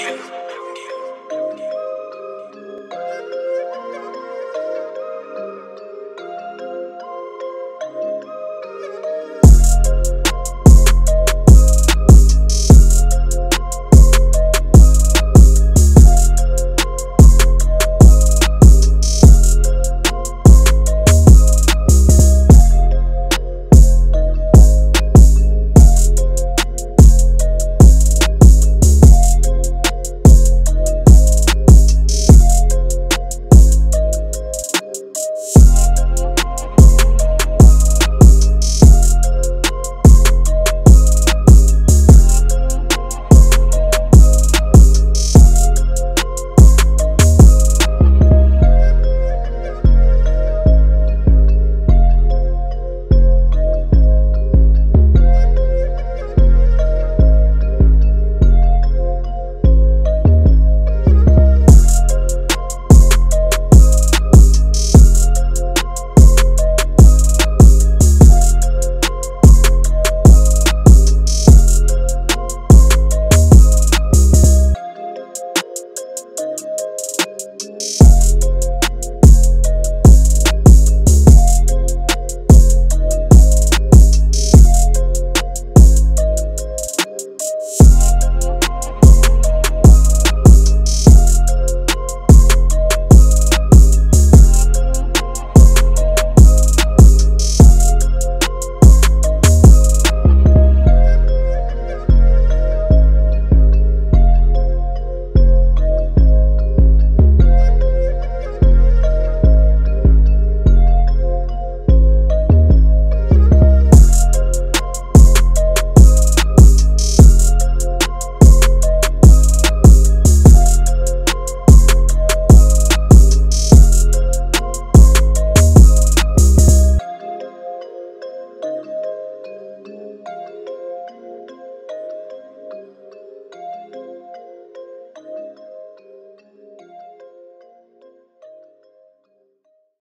you.